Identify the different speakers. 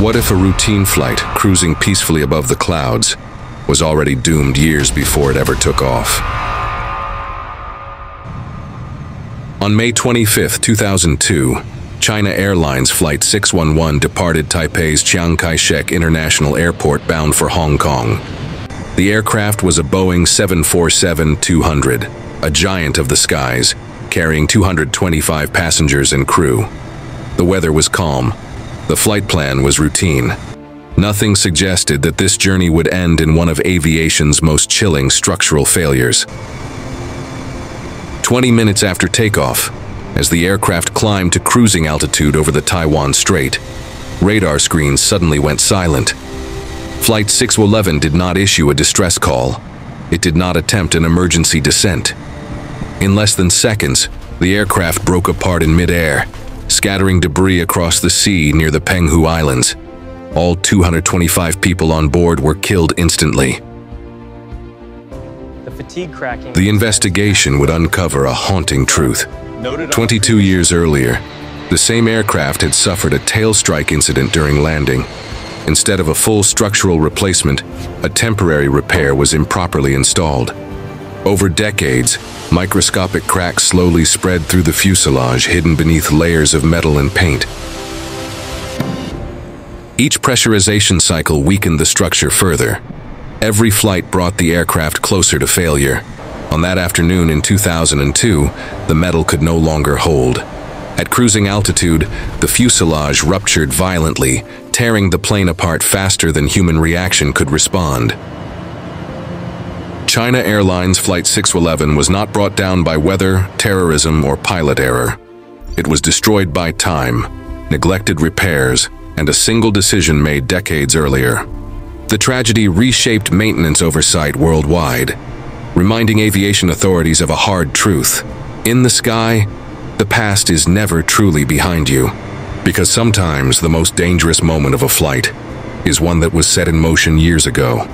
Speaker 1: What if a routine flight, cruising peacefully above the clouds, was already doomed years before it ever took off? On May 25, 2002, China Airlines Flight 611 departed Taipei's Chiang Kai-shek International Airport bound for Hong Kong. The aircraft was a Boeing 747-200, a giant of the skies, carrying 225 passengers and crew. The weather was calm. The flight plan was routine. Nothing suggested that this journey would end in one of aviation's most chilling structural failures. 20 minutes after takeoff, as the aircraft climbed to cruising altitude over the Taiwan Strait, radar screens suddenly went silent. Flight 611 did not issue a distress call. It did not attempt an emergency descent. In less than seconds, the aircraft broke apart in midair, scattering debris across the sea near the Penghu Islands. All 225 people on board were killed instantly.
Speaker 2: The fatigue cracking.
Speaker 1: The investigation would uncover a haunting truth. 22 years earlier, the same aircraft had suffered a tail strike incident during landing. Instead of a full structural replacement, a temporary repair was improperly installed. Over decades, microscopic cracks slowly spread through the fuselage hidden beneath layers of metal and paint. Each pressurization cycle weakened the structure further. Every flight brought the aircraft closer to failure. On that afternoon in 2002, the metal could no longer hold. At cruising altitude, the fuselage ruptured violently, tearing the plane apart faster than human reaction could respond. China Airlines Flight 611 was not brought down by weather, terrorism, or pilot error. It was destroyed by time, neglected repairs, and a single decision made decades earlier. The tragedy reshaped maintenance oversight worldwide, reminding aviation authorities of a hard truth. In the sky, the past is never truly behind you, because sometimes the most dangerous moment of a flight is one that was set in motion years ago.